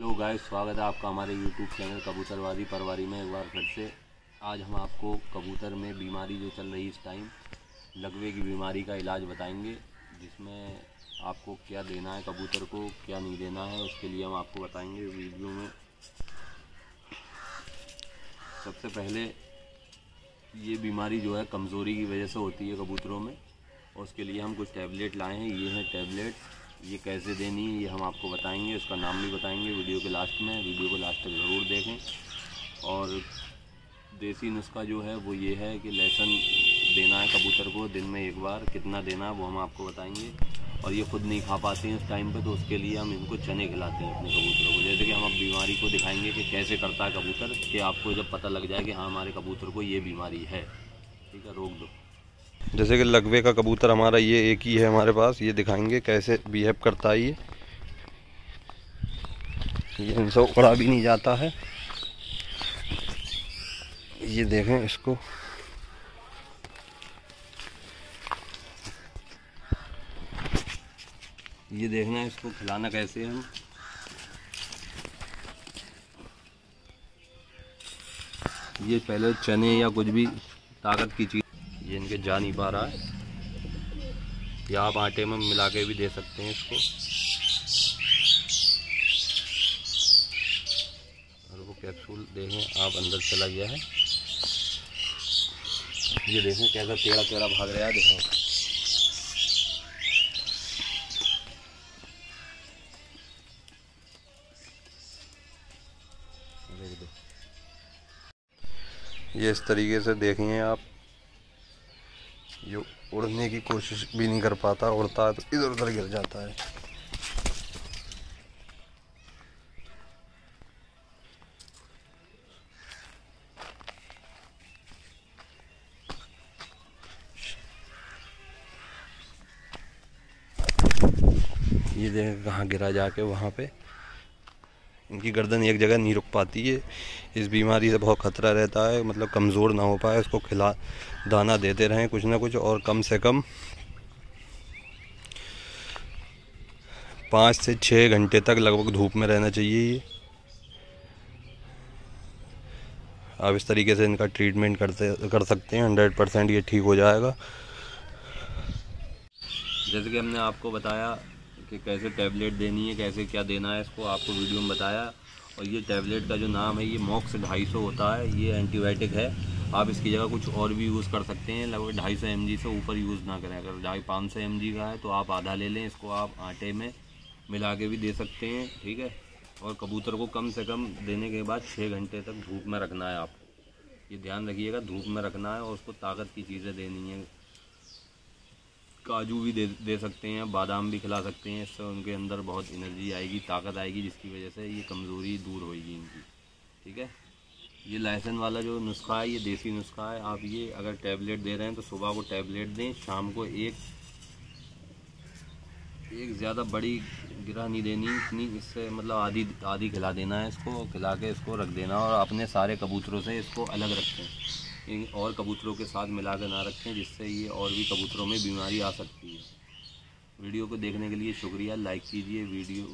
Hello guys स्वागत है आपका हमारे यूट्यूब चैनल कबूतरवादी परवारी में एक बार फिर से। आज हम आपको कबूतर में बीमारी जो चल रही है इस टाइम लगवे की बीमारी का इलाज बताएँगे, जिसमें आपको क्या देना है कबूतर को, क्या नहीं देना है, उसके लिए हम आपको बताएँगे वीडियो में। सबसे पहले ये बीमारी जो है कमज़ोरी की वजह से होती है कबूतरों में, और उसके लिए हम कुछ टैबलेट लाए हैं, ये हैं टैबलेट ये कैसे देनी है, ये हम आपको बताएँगे, उसका नाम भी बताएँगे, वीडियो के लास्ट में, वीडियो को लास्ट तक ज़रूर देखें। और देसी नुस्खा जो है, वो ये है कि लहसुन देना है कबूतर को, दिन में एक बार, कितना देना है वो हम आपको बताएँगे। और ये खुद नहीं खा पाते हैं उस टाइम पे तो उसके लिए हम इनको चने खिलाते हैं अपने कबूतरों को। जैसे कि हम अब बीमारी को दिखाएँगे कि कैसे करता है कबूतर, कि आपको जब पता लग जाए कि हाँ हमारे कबूतर को ये बीमारी है। ठीक है, रोक दो। जैसे कि लगवे का कबूतर हमारा ये एक ही है हमारे पास, ये दिखाएँगे कैसे बिहेव करता है ये। ये इनसे उड़ा भी नहीं जाता है। ये देखें इसको। ये देखना इसको खिलाना कैसे हम ये पहले चने या कुछ भी ताकत की चीज़ ये इनके जा नहीं पा रहा है या आप आटे में मिला के भी दे सकते हैं इसको। और वो कैप्सूल देखें, आप अंदर चला गया है। ये देखें कैसा टेढ़ा टेढ़ा भाग रहा है, देखो। ये इस तरीके से देखेंगे आप। ये उड़ने की कोशिश भी नहीं कर पाता, उड़ता है तो इधर उधर गिर जाता है। ये देखें कहाँ गिरा जाके वहाँ पे। इनकी गर्दन एक जगह नहीं रुक पाती है। इस बीमारी से बहुत ख़तरा रहता है मतलब कमज़ोर ना हो पाए, उसको खिला, दाना देते रहें कुछ ना कुछ और कम से कम पाँच से छः घंटे तक लगभग धूप में रहना चाहिए ये। आप इस तरीके से इनका ट्रीटमेंट करते, कर सकते हैं हंड्रेड परसेंट ये ठीक हो जाएगा। जैसे कि हमने आपको बताया कि कैसे टैबलेट देनी है, कैसे क्या देना है, इसको आपको वीडियो में बताया। और ये टैबलेट का जो नाम है, ये मॉक्स ढाई सौ होता है, ये एंटीबायोटिक है। आप इसकी जगह कुछ और भी यूज़ कर सकते हैं, लगभग ढाई सौ एमजी से ऊपर यूज़ ना करें। अगर ढाई पाँच सौ एमजी का है तो आप आधा ले लें, इसको आप आटे में मिला के भी दे सकते हैं, ठीक है? और कबूतर को कम से कम देने के बाद छः घंटे तक धूप में रखना है आपको। ये ध्यान रखिएगा, धूप में रखना है और उसको ताकत की चीज़ें देनी है। काजू भी दे दे सकते हैं, बादाम भी खिला सकते हैं, इससे उनके अंदर बहुत एनर्जी आएगी, ताकत आएगी, जिसकी वजह से ये कमज़ोरी दूर होगी इनकी, ठीक है? ये लहसुन वाला जो नुस्खा है, ये देसी नुस्खा है, आप ये अगर टैबलेट दे रहे हैं तो सुबह को टैबलेट दें, शाम को एक एक ज़्यादा बड़ी गिरा नहीं देनी, इतनी इससे मतलब आधी आधी खिला देना है इसको, खिला के इसको रख देना और अपने सारे कबूतरों से इसको अलग रखें। और कबूतरों के साथ मिला कर ना रखें, जिससे ये और भी कबूतरों में बीमारी आ सकती है। वीडियो को देखने के लिए शुक्रिया। लाइक कीजिए वीडियो।